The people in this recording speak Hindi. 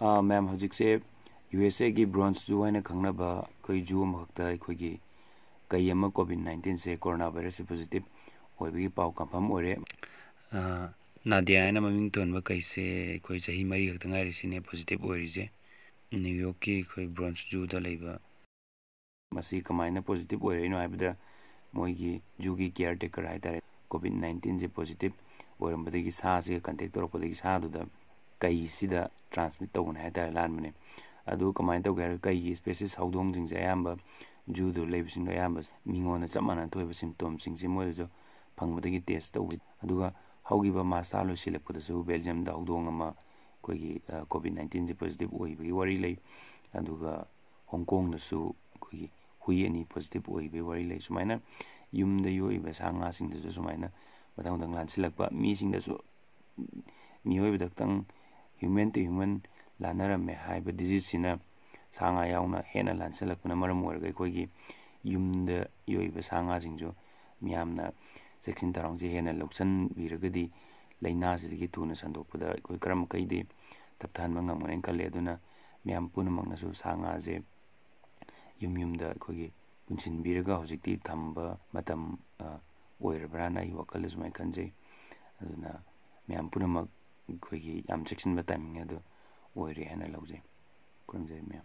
मैम हजिसे यू एस ए की ब्रॉन्स जू है खंगनब कोई जू अखी कई कोविड नाइन्टीन से कोरोना वायरस से पॉजिटिव होगी पाव कंफर्म हो नादिया है ममिंग तोनब कईसे अखोई चाही मरी खतंगारीसीने पॉजिटिव होरीजे न्यूयॉर्क की अखोई ब्रॉन्स जूद कमायना पॉजिटिव हाइबदा मोगी जूगी केयर टेकर हाइतारे कोविड नाइन्टीन से पॉजिटिव होरंबदगी सासे कंटेक्ट तौरपदगी सादुदा ꯀꯩꯁꯤꯗ ꯇ꯭ꯔꯥꯟꯁꯃꯤꯠ ꯇꯧꯕꯅꯦ ꯍꯥꯏꯇꯥꯔꯦ ꯂꯥꯟꯕꯅꯦ ꯑꯗꯨ ꯀꯃꯥꯏꯅ ꯇꯧꯒꯦ ꯍꯥꯏꯔꯒ ꯀꯩꯒꯤ ꯏꯁꯄꯦꯁꯤꯁ ꯍꯧꯗꯣꯡꯁꯤꯡꯁꯦ ꯑꯌꯥꯝꯕ ꯖꯨꯗ ꯂꯩꯕꯁꯤꯡꯗꯣ ꯑꯌꯥꯝꯕ ꯃꯤꯉꯣꯟꯗ ꯆꯞ ꯃꯥꯟꯅ ꯊꯣꯛꯏꯕ ꯁꯤꯝꯇꯣꯝꯁꯤꯡꯁꯦ ꯃꯣꯏꯗꯁꯨ ꯐꯪꯕꯗꯒꯤ ꯇꯦꯁ ꯇꯧꯏ ꯑꯗꯨꯒ ꯍꯧꯈꯤꯕ ꯃꯥꯁꯥ ꯂꯣꯏꯁꯤꯜꯂꯛꯄꯗꯁꯨ ꯕꯦꯜꯖꯤꯌꯝꯗ ꯍꯧꯗꯣꯡ ꯑꯃ ꯑꯩꯈꯣꯏꯒꯤ ꯀꯣꯚꯤꯠ ꯅꯥꯏꯟꯇꯤꯟꯁꯦ ꯄꯣꯖꯤꯇꯤꯞ ꯑꯣꯏꯕꯒꯤ ꯋꯥꯔꯤ ꯂꯩ ꯑꯗꯨꯒ ꯍꯣꯡꯀꯣꯡꯗꯁꯨ ꯑꯩꯈꯣꯏꯒꯤ ꯍꯨꯏ ꯑꯅꯤ ꯄꯣꯖꯤꯇꯤꯞ ꯑꯣꯏꯕꯒꯤ ꯋꯥꯔꯤ ꯂꯩ ꯁꯨꯃꯥꯏꯅ ꯌꯨꯝꯗ ꯌꯣꯛꯏꯕ ꯁꯥ ꯉꯥꯁꯤꯡꯗꯁꯨ ꯁꯨꯃꯥꯏꯅ ꯃꯊꯪ ꯃꯊꯪ ꯂꯥꯟꯁꯤꯜꯂꯛꯄ ꯃꯤꯁꯤꯡꯗꯁꯨ ꯃꯤꯑꯣꯏꯕꯗ ꯈꯛꯇꯪ ꯍ꯭ꯌꯨꯃꯦꯟ ꯇꯨ ꯍ꯭ꯌꯨꯃꯦꯟ ꯂꯥꯟꯅꯔꯝꯃꯦ ꯍꯥꯏꯕ ꯗꯤꯖꯤꯖꯁꯤꯅ ꯁꯥ ꯉꯥ ꯌꯥꯎꯅ ꯍꯦꯟꯅ ꯂꯥꯟꯁꯤꯜꯂꯛꯄꯅ ꯃꯔꯝ ꯑꯣꯏꯔꯒ ꯑꯩꯈꯣꯏꯒꯤ ꯌꯨꯝꯗ ꯌꯣꯛꯏꯕ ꯁꯥ ꯉꯥꯁꯤꯡꯁꯨ ꯃꯤꯌꯥꯝꯅ ꯆꯦꯛꯁꯤꯟ ꯊꯧꯔꯥꯡꯁꯦ ꯍꯦꯟꯅ ꯂꯧꯁꯤꯟꯕꯤꯔꯒꯗꯤ ꯂꯥꯏꯅꯥꯁꯤꯗꯒꯤ ꯊꯨꯅ ꯁꯟꯗꯣꯛꯄꯗ ꯑꯩꯈꯣꯏ ꯀꯔꯝ ꯃꯈꯩꯗꯤ ꯇꯞꯊꯍꯟꯕ ꯉꯝꯒꯅꯤ ꯈꯜꯂꯤ ꯑꯗꯨꯅ ꯃꯤꯌꯥꯝ ꯄꯨꯝꯅꯃꯛꯅꯁꯨ ꯁꯥ ꯉꯥꯁꯦ ꯌꯨꯝ ꯌꯨꯝꯗ ꯑꯩꯈꯣꯏꯒꯤ ꯄꯨꯟꯁꯤꯟꯕꯤꯔꯒ ꯍꯧꯖꯤꯛꯇꯤ ꯊꯝꯕ ꯃꯇꯝ ꯑꯣꯏꯔꯕ꯭ꯔꯥꯅ ꯑꯩ ꯋꯥꯈꯜꯗ ꯁꯨꯃꯥꯏꯅ ꯈꯟꯖꯩ ꯑꯗꯨꯅ ꯃꯌꯥꯝ ꯄꯨꯝꯅꯃꯛ 거기 암직신 몇 타이밍에도 오히려 해내려고 그럼 되면